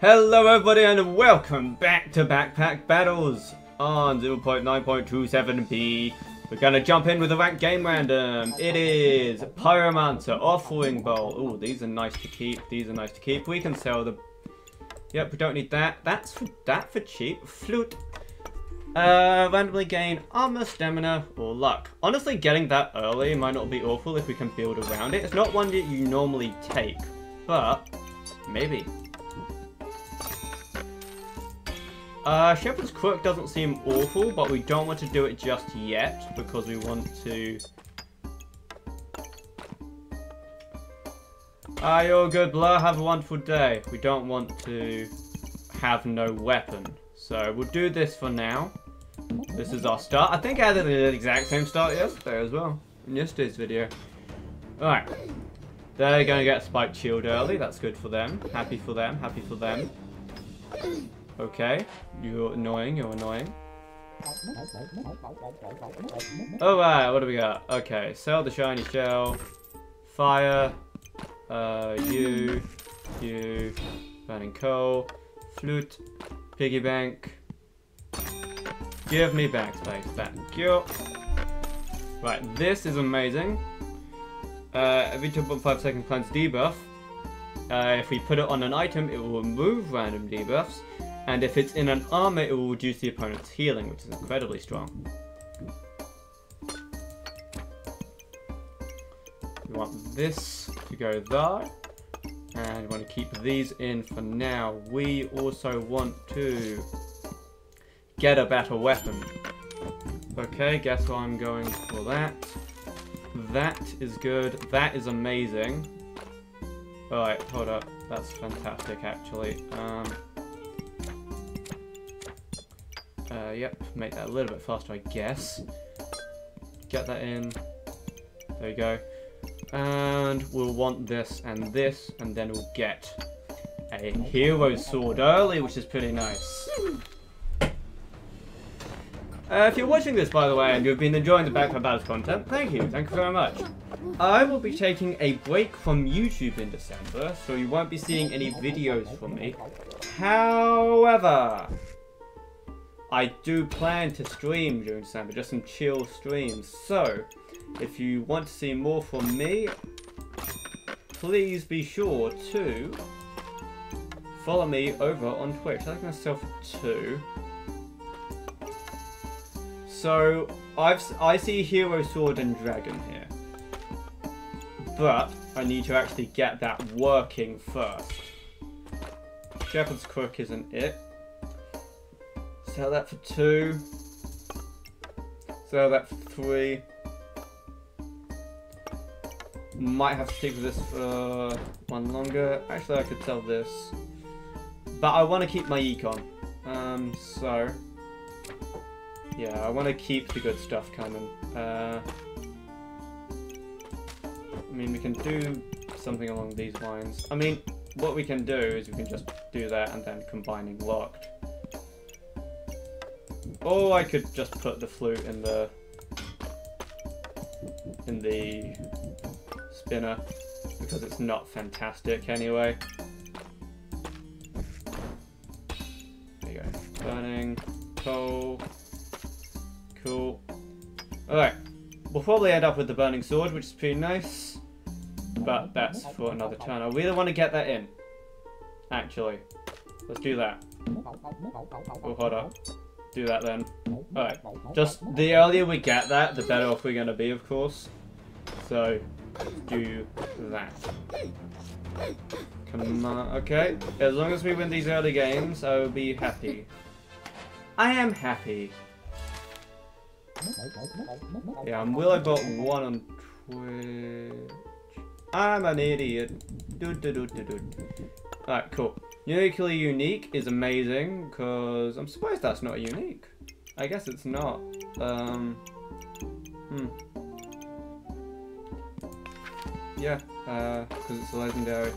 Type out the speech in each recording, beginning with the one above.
Hello everybody and welcome back to Backpack Battles on 0.9.27p. We're gonna jump in with a ranked game random. It is Pyromancer, Offering Bowl. Ooh, these are nice to keep. These are nice to keep. We can sell them. Yep, we don't need that. That's for that for cheap. Flute. Uh, randomly gain armor, stamina, or luck. Honestly, getting that early might not be awful if we can build around it. It's not one that you normally take, but maybe. Uh, Shepherd's Crook doesn't seem awful, but we don't want to do it just yet because we want to... Ah, you're good, Blur. Have a wonderful day. We don't want to have no weapon. So we'll do this for now. This is our start. I think I added the exact same start yesterday as well. In yesterday's video. Alright. They're going to get Spike Shield early. That's good for them. Happy for them. Happy for them. Okay. You're annoying. You're annoying. Alright, what do we got? Okay, sell the shiny shell. Fire. Uh, you. You. Burning coal. Flute. Piggy bank. Give me back space. Thank you. Right, this is amazing. Uh, every 2.5 second cleanse debuff. Uh, if we put it on an item, it will remove random debuffs. And if it's in an armor, it will reduce the opponent's healing, which is incredibly strong. We want this to go there. And we want to keep these in for now. We also want to get a better weapon. Okay, guess what I'm going for that. That is good. That is amazing. Alright, hold up. That's fantastic, actually. Um, uh, yep, make that a little bit faster, I guess. Get that in. There you go. And we'll want this and this, and then we'll get a hero sword early, which is pretty nice. Uh, if you're watching this, by the way, and you've been enjoying the Backpack Battles content, thank you. Thank you very much. I will be taking a break from YouTube in December, so you won't be seeing any videos from me. However, I do plan to stream during December, just some chill streams. So, if you want to see more from me, please be sure to follow me over on Twitch. I like myself too. So, I've, I see Hero Sword and Dragon here. But, I need to actually get that working first. Shepherd's Crook isn't it. Sell that for two. Sell that for three. Might have to stick with this for one longer. Actually, I could sell this. But I want to keep my econ. Um, so... Yeah, I want to keep the good stuff coming. Uh, I mean, we can do something along these lines. I mean, what we can do is we can just do that and then combining locked. Or I could just put the flute in the in the spinner because it's not fantastic anyway. There you go. Burning coal. Cool. Alright. We'll probably end up with the burning sword, which is pretty nice. But that's for another turn. I really want to get that in. Actually. Let's do that. Oh, hold up. Do that then. Alright. Just, the earlier we get that, the better off we're going to be, of course. So, do that. Come on. Okay. As long as we win these early games, I will be happy. I am happy. Yeah, I'm WillOBot 1 on Twitch. I'm an idiot. Alright, cool. Uniquely unique is amazing, because I'm surprised that's not unique. I guess it's not. Um, hmm. Yeah, uh, because it's a legendary.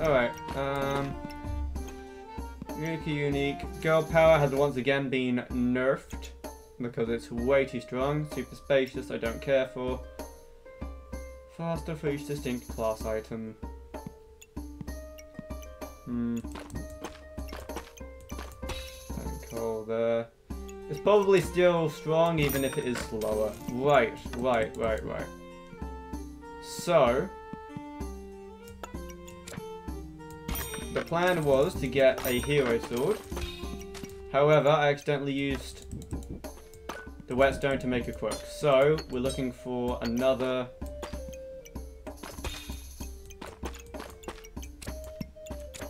Alright, um... Unique unique. Girl power has once again been nerfed because it's way too strong. Super spacious, I don't care for. Faster for each distinct class item. Hmm. And coal there. It's probably still strong even if it is slower. Right, right, right, right. So, the plan was to get a hero sword. However, I accidentally used the whetstone to make a crook. So, we're looking for another...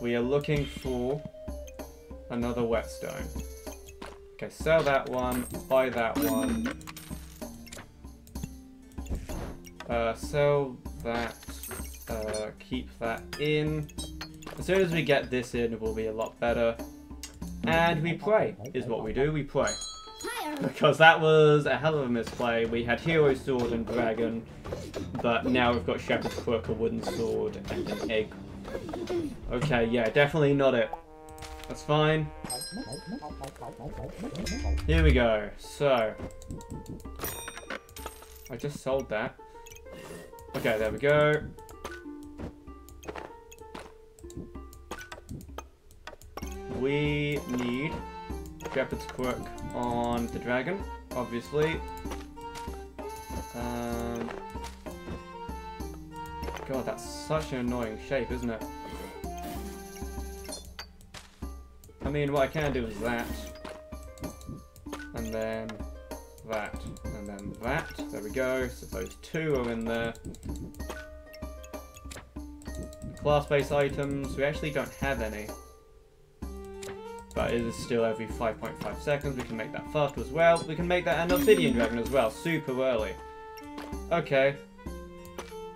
We are looking for another whetstone. Okay, sell that one, buy that one. Uh, sell that, uh, keep that in. As soon as we get this in, it will be a lot better. And we pray, is what we do, we pray. Because that was a hell of a misplay. We had Hero Sword and Dragon, but now we've got Shepherd's Crook, a wooden sword, and an egg. Okay, yeah, definitely not it. That's fine. Here we go. So. I just sold that. Okay, there we go. We need Shepherd's Crook on the dragon, obviously. Um, God, that's such an annoying shape, isn't it? I mean, what I can do is that. And then that. And then that. There we go. So those two are in there. Class-based items, we actually don't have any. But it is still every 5.5 seconds. We can make that faster as well. We can make that an obsidian dragon as well, super early. Okay.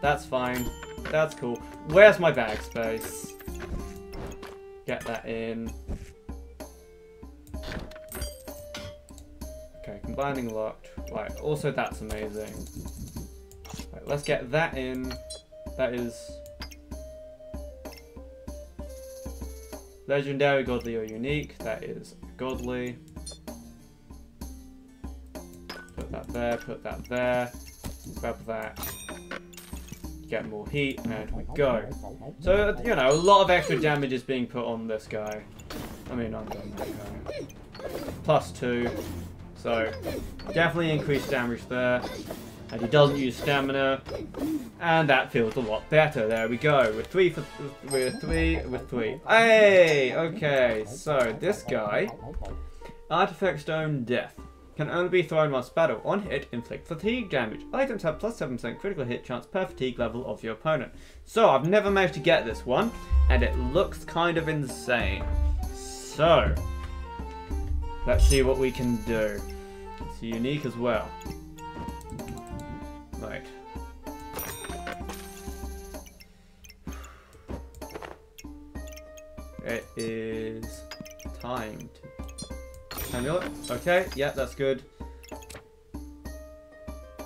That's fine. That's cool. Where's my bag space? Get that in. Okay, combining locked. Right, also that's amazing. Right, let's get that in. That is... Legendary, godly, or unique. That is godly. Put that there, put that there. Grab that. Get more heat, and we go. So, you know, a lot of extra damage is being put on this guy. I mean, on that guy. Plus two. So, definitely increased damage there. And he doesn't use stamina. And that feels a lot better. There we go. We're three for, we're three with three. Hey! Okay, so this guy. Artifact Stone Death. Can only be thrown once battle. On hit, inflict fatigue damage. Items have plus 7% critical hit chance per fatigue level of your opponent. So, I've never managed to get this one. And it looks kind of insane. So, let's see what we can do. It's unique as well. Right. It is time Okay, yeah, that's good.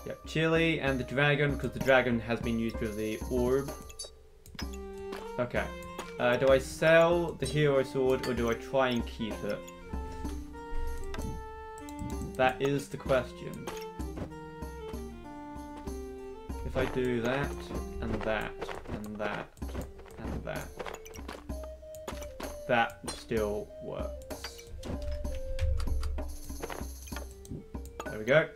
Yep, chili and the dragon, because the dragon has been used with the orb. Okay. Uh, do I sell the hero sword or do I try and keep it? That is the question. If I do that, and that, and that, and that, that still works. There we go.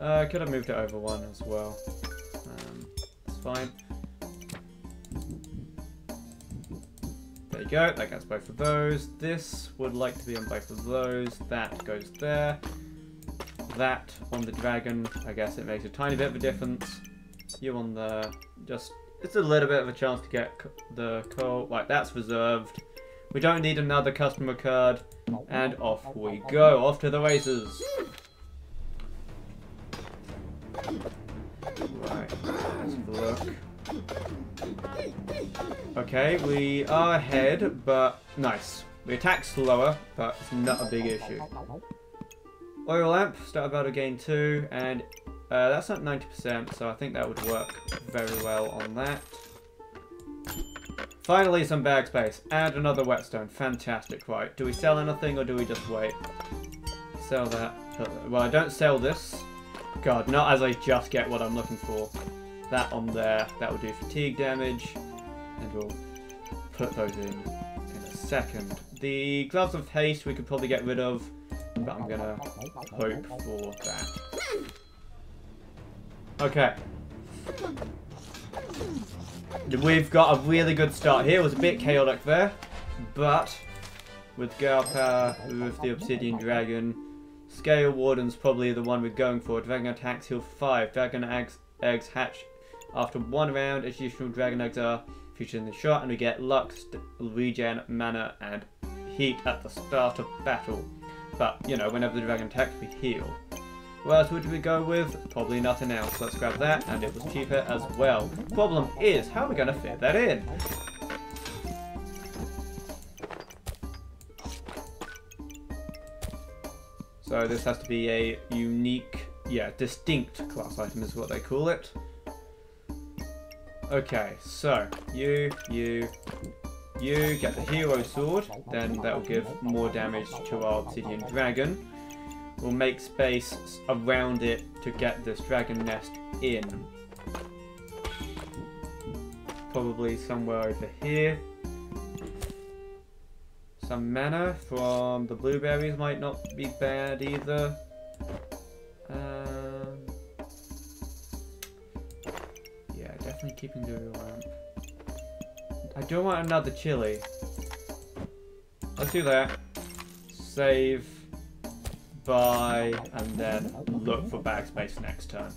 Uh, could have moved it over one as well. Um, it's fine. There you go, that gets both of those. This would like to be on both of those. That goes there. That on the dragon, I guess it makes a tiny bit of a difference. You on the, just, it's a little bit of a chance to get the coal. Like, that's reserved. We don't need another customer card. And off we go, off to the races. Right, let's look. Okay, we are ahead, but nice. We attack slower, but it's not a big issue. Oil lamp, start about gain 2, and uh, that's at 90%, so I think that would work very well on that. Finally, some bag space, and another whetstone. Fantastic, right. Do we sell anything, or do we just wait? Sell that. Well, I don't sell this. God, not as I just get what I'm looking for. That on there, that will do fatigue damage. and we'll put those in in a second. The gloves of haste we could probably get rid of, but I'm gonna hope for that. Okay. We've got a really good start here. It was a bit chaotic there, but with Power, with the Obsidian Dragon, Scale Warden's probably the one we're going for. Dragon attacks heal 5. Dragon eggs, eggs hatch after one round. Additional dragon eggs are featured in the shot, and we get luck, regen, mana, and heat at the start of battle. But, you know, whenever the dragon attacks, we heal. What else would we go with? Probably nothing else. Let's grab that, and it was cheaper as well. Problem is, how are we going to fit that in? So this has to be a unique, yeah, distinct class item is what they call it. Okay, so you, you, you get the hero sword, then that will give more damage to our obsidian dragon. We'll make space around it to get this dragon nest in. Probably somewhere over here. Some mana from the blueberries might not be bad either. Um, yeah, definitely keeping the lamp. I don't want another chili. Let's do that. Save, buy, and then look for backspace next turn.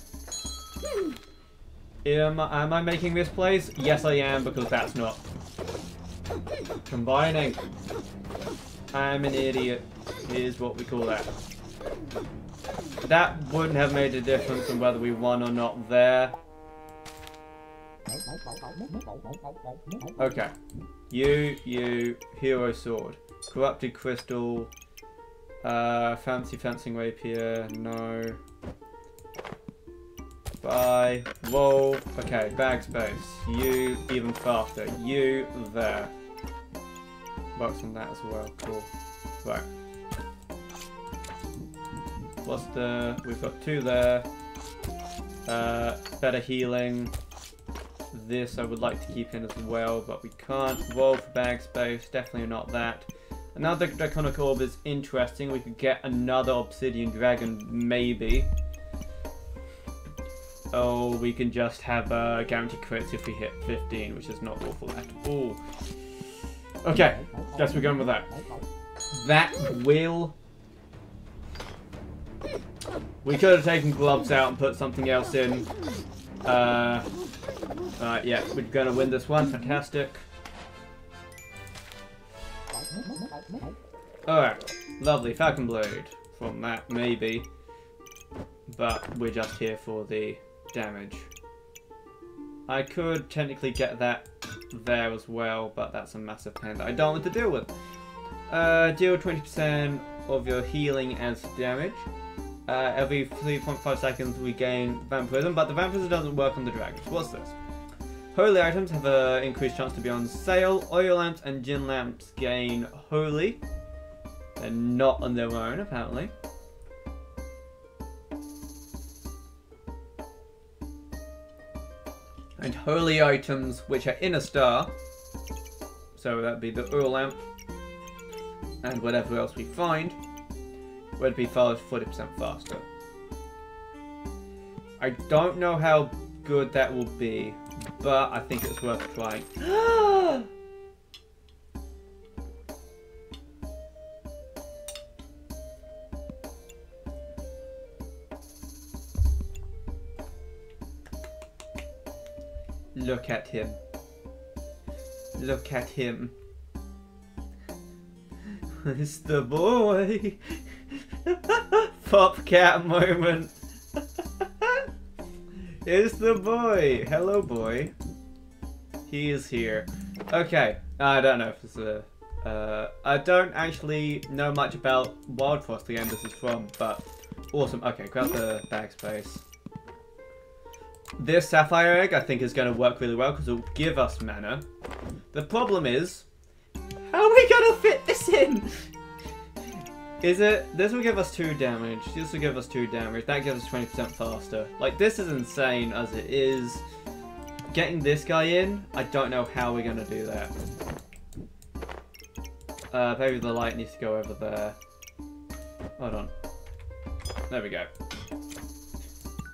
Am, am I making this place? Yes, I am, because that's not combining. I'm an idiot, is what we call that. That wouldn't have made a difference on whether we won or not there. Okay. You, you, Hero Sword. Corrupted Crystal. Uh, fancy Fencing Rapier. No. Bye. Whoa. Okay, bag space. You, even faster. You, there works on that as well. Cool. Right. What's the... We've got two there. Uh, better healing. This I would like to keep in as well, but we can't. Roll for bag space. Definitely not that. Another Draconic Orb is interesting. We could get another Obsidian Dragon, maybe. Oh, we can just have uh, guaranteed crits if we hit 15, which is not awful at all. Okay, guess we're going with that. That will... We could have taken gloves out and put something else in. Uh, uh, yeah, we're going to win this one. Fantastic. Alright, lovely. Falcon Blade from that, maybe. But we're just here for the damage. I could technically get that there as well, but that's a massive pain that I don't want to deal with. Uh, deal 20% of your healing as damage. Uh, every 3.5 seconds we gain vampirism, but the vampirism doesn't work on the dragons. What's this? Holy items have an increased chance to be on sale. Oil lamps and djinn lamps gain holy. They're not on their own, apparently. and holy items which are in a star. So that'd be the oil lamp and whatever else we find would be 40% faster. I don't know how good that will be, but I think it's worth trying. Look at him. Look at him. It's the boy. Pop cat moment. It's the boy. Hello, boy. He is here. Okay. I don't know if this is a. Uh, I don't actually know much about Wildfrost, the game this is from, but awesome. Okay, grab the bag space. This Sapphire Egg, I think, is going to work really well because it will give us mana. The problem is, how are we going to fit this in? Is it... This will give us 2 damage. This will give us 2 damage. That gives us 20% faster. Like, this is insane as it is. getting this guy in, I don't know how we're gonna do that. Uh, maybe the light needs to go over there. Hold on. There we go.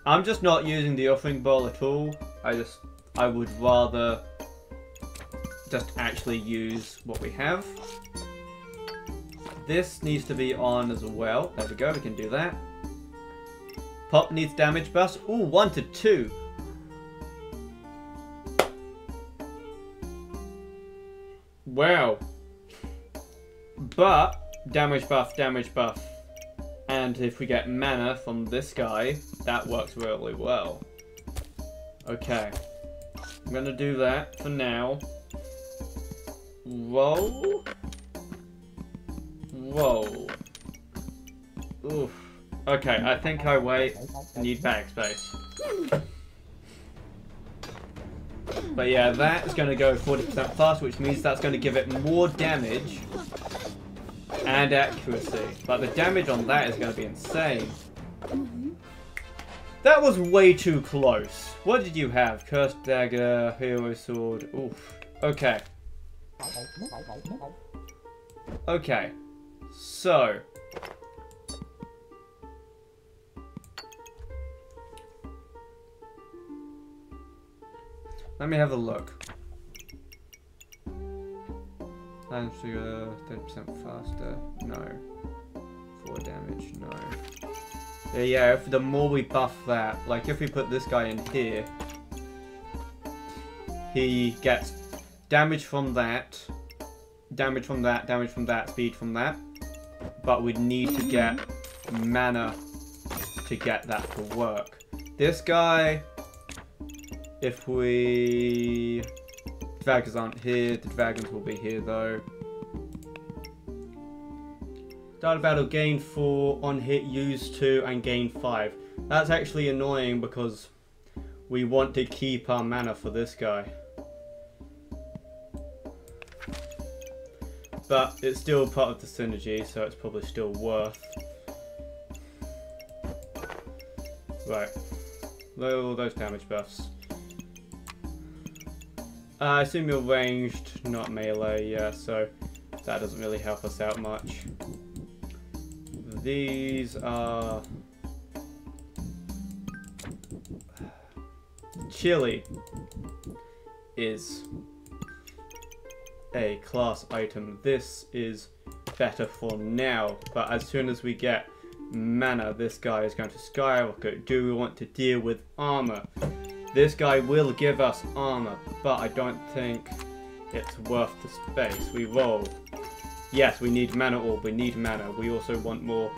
I'm just not using the offering bowl at all. I just, I would rather just actually use what we have. This needs to be on as well. There we go, we can do that. Pop needs damage buffs. Ooh, one to two. Wow. But, damage buff, damage buff. And if we get mana from this guy, that works really well. Okay. I'm gonna do that for now. Whoa. Whoa. Oof. Okay, I think I wait. Need backspace. But yeah, that is going to go 40% faster, which means that's going to give it more damage and accuracy. But the damage on that is going to be insane. That was way too close. What did you have? Cursed Dagger, Hero Sword. Oof. Okay. Okay. So. Let me have a look. Times to 30% faster. No. 4 damage. No. Yeah, yeah, if the more we buff that, like if we put this guy in here, he gets damage from that, damage from that, damage from that, speed from that, but we'd need to get mm-hmm. mana to get that to work. This guy, if we... Dragons aren't here, the dragons will be here though. Start battle, gain 4, on hit, use 2, and gain 5. That's actually annoying because we want to keep our mana for this guy. But it's still part of the synergy, so it's probably still worth. Right. All those damage buffs. Uh, I assume you're ranged, not melee, yeah, so that doesn't really help us out much. These are... Chili is a class item. This is better for now, but as soon as we get mana, this guy is going to skyrocket. Do we want to deal with armor? This guy will give us armor, but I don't think it's worth the space. We roll. Yes, we need mana orb. We need mana. We also want more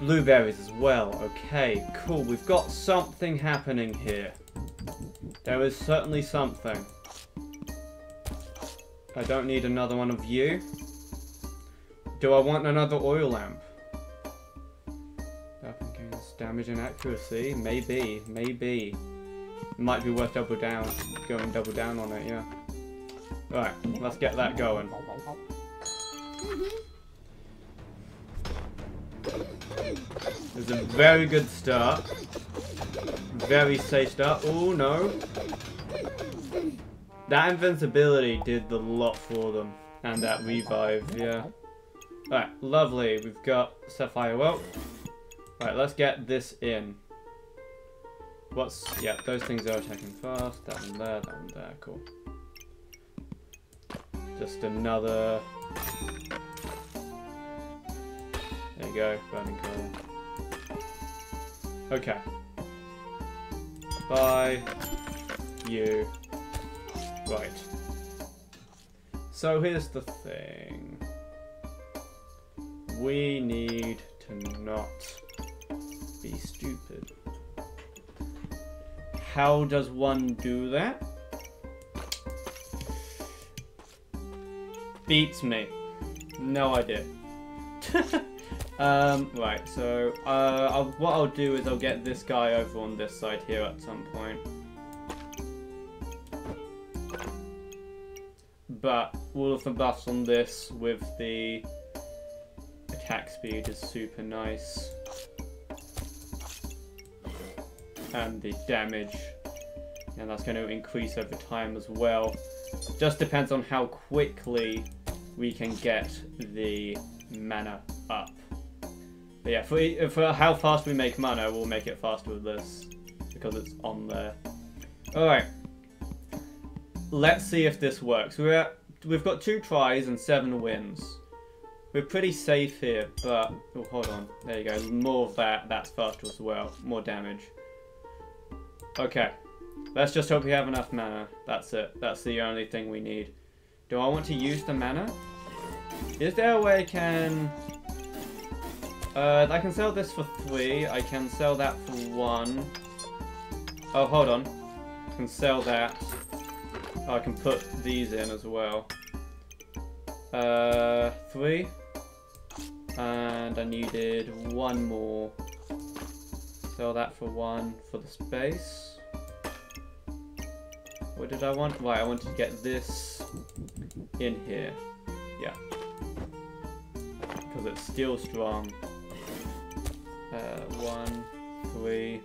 blueberries as well. Okay, cool. We've got something happening here. There is certainly something. I don't need another one of you. Do I want another oil lamp? Damage and accuracy? Maybe. Maybe. Might be worth double down. Going double down on it, yeah. Right, let's get that going. It's a very good start. Very safe start. Oh no. That invincibility did the lot for them. And that revive, yeah. Alright, lovely. We've got Sapphire Well. Alright, let's get this in. What's... Yeah, those things are attacking fast. That one there, that one there. Cool. Just another... There you go, burning colour. Okay. Bye. You. Right. So here's the thing. We need to not be stupid. How does one do that? Beats me. No idea. um, right, so uh, I'll, what I'll do is I'll get this guy over on this side here at some point. But all of the buffs on this with the attack speed is super nice. And the damage And that's going to increase over time as well. Just depends on how quickly we can get the mana up. But yeah, for, for how fast we make mana, we'll make it faster with this. Because it's on there. Alright. Let's see if this works. We're at, we've got two tries and seven wins. We're pretty safe here, but... Oh, hold on. There you go. More of that. That's faster as well. More damage. Okay. Let's just hope we have enough mana. That's it. That's the only thing we need. Do I want to use the mana? Is there a way I can... Uh, I can sell this for three. I can sell that for one. Oh, hold on. I can sell that. I can put these in as well. Uh, three. And I needed one more. Sell that for one for the space. What did I want? Right, I wanted to get this in here. Yeah. Because it's still strong. Uh, one, three.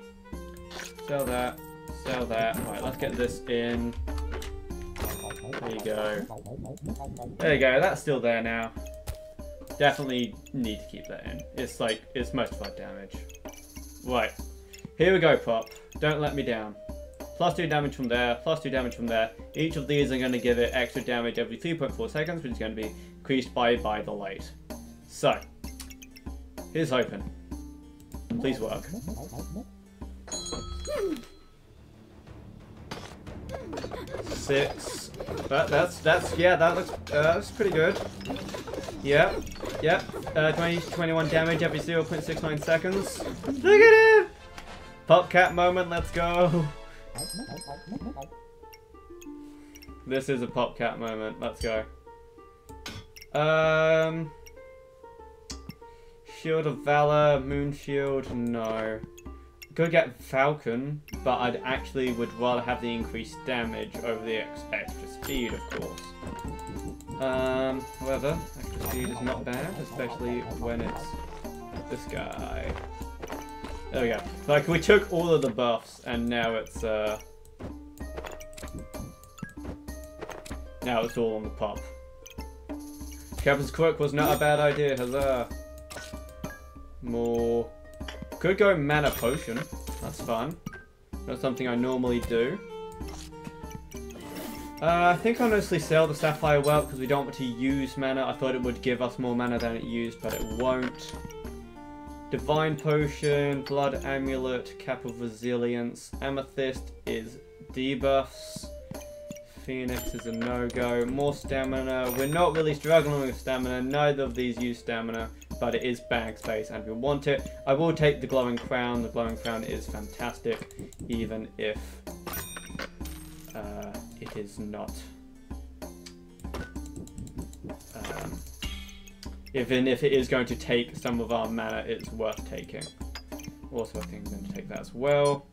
Sell that. Sell that. Right, let's get this in. There you go. There you go, that's still there now. Definitely need to keep that in. It's like, it's most of our damage. Right. Here we go, Pop. Don't let me down. Plus 2 damage from there, plus 2 damage from there. Each of these are going to give it extra damage every 3.4 seconds, which is going to be increased by by the light. So, here's hoping. Please work. Six. That, that's, that's, yeah, that looks, uh, that's pretty good. Yep, yep. Uh, 20, 21 damage every 0.69 seconds. Look at him! Pop cat moment, let's go. This is a pop cat moment, let's go. Um... Shield of Valor, Moon Shield, no. Could get Falcon, but I'd actually would rather have the increased damage over the extra speed, of course. Um, however, extra speed is not bad, especially when it's this guy. There we go. Like, we took all of the buffs, and now it's, uh... Now it's all on the pop. Captain's Quirk was not a bad idea, huzzah! More. Could go mana potion. That's fun. Not something I normally do. Uh, I think I'll mostly sell the Sapphire Well because we don't want to use mana. I thought it would give us more mana than it used, but it won't. Divine Potion, Blood Amulet, Cap of Resilience. Amethyst is debuffs. Phoenix is a no-go. More stamina. We're not really struggling with stamina. Neither of these use stamina but it is bag space and we want it. I will take the glowing crown. The glowing crown is fantastic, even if uh, it is not. Um, even if it is going to take some of our mana, it's worth taking. Also, I think I'm going to take that as well.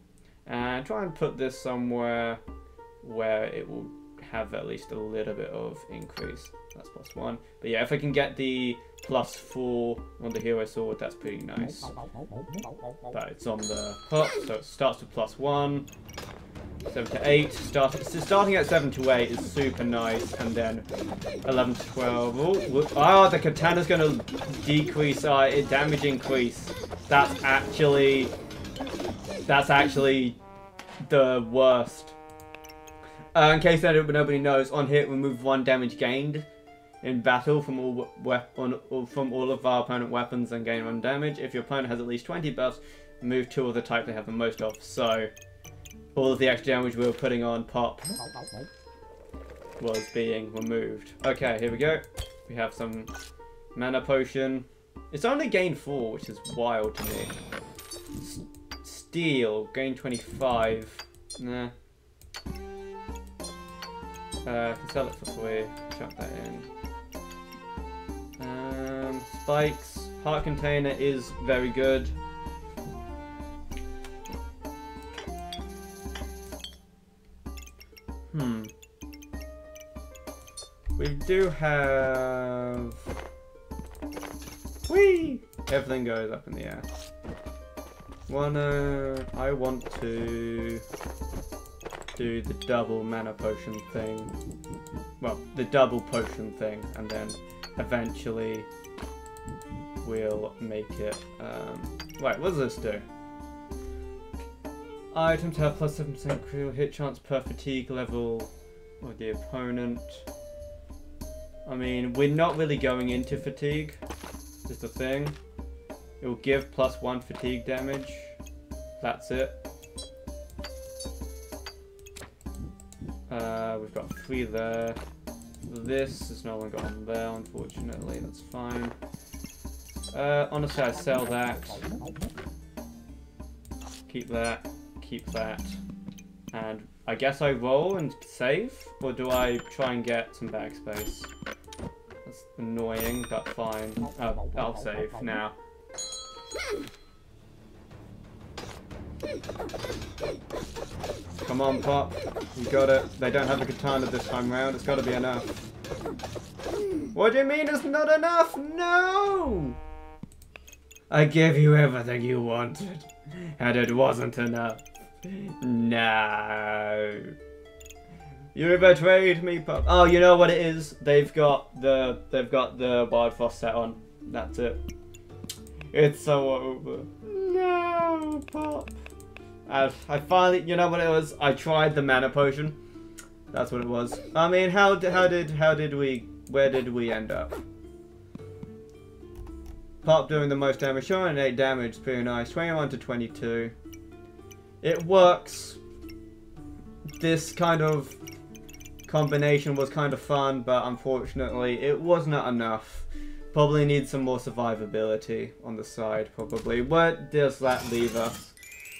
And try and put this somewhere where it will have at least a little bit of increase. That's plus one. But yeah, if I can get the plus four on the hero sword, that's pretty nice. But it's on the hook, so it starts with plus one. 7 to 8. Start, so starting at 7 to 8 is super nice, and then 11 to 12. Oh, oh the katana's to decrease uh, damage increase. That's actually... That's actually the worst. Uh, in case nobody knows, on hit remove 1 damage gained in battle from all from all of our opponent weapons and gain one damage. If your opponent has at least 20 buffs, remove two of the type they have the most of. So all of the extra damage we were putting on Pop was being removed. Okay, here we go. We have some mana potion. It's only gain 4, which is wild to me. S Steel, gain 25. Nah. Uh, I can sell it for free. Chuck that in. Um, spikes. Heart container is very good. Hmm. We do have... Whee! Everything goes up in the air. Wanna... I want to... do the double mana potion thing. Well, the double potion thing, and then eventually we'll make it. Um, what does this do? Items have plus 7% critical hit chance per fatigue level of the opponent. I mean, we're not really going into fatigue, is the thing. It will give plus 1 fatigue damage. That's it. Uh, we've got 3 there. This is no longer on there, unfortunately. That's fine. Uh, honestly, I sell that. Keep that. Keep that. And I guess I roll and save? Or do I try and get some backspace? That's annoying, but fine. Oh, I'll save now. Come on, Pop. You got it. They don't have a katana this time round. It's got to be enough. What do you mean it's not enough? No! I gave you everything you wanted, and it wasn't enough. No. You betrayed me, Pop. Oh, you know what it is? They've got the they've got the Wildfrost set on. That's it. It's so over. No, Pop. I, I finally, you know what it was? I tried the mana potion. That's what it was. I mean, how how did how did we where did we end up? Pop doing the most damage, showing 8 damage, pretty nice. 21 to 22. It works. This kind of combination was kind of fun, but unfortunately it was not enough. Probably need some more survivability on the side, probably. Where does that leave us?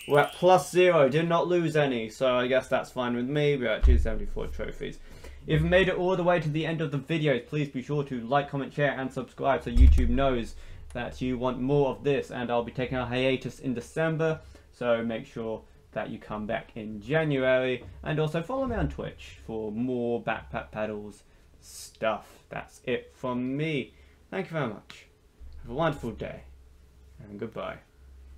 We're at plus zero, did not lose any, so I guess that's fine with me. We're at 274 trophies. If you made it all the way to the end of the video, please be sure to like, comment, share, and subscribe so YouTube knows that you want more of this. And I'll be taking a hiatus in December, so make sure that you come back in January. And also follow me on Twitch for more Backpack Battles stuff. That's it from me. Thank you very much. Have a wonderful day, and goodbye.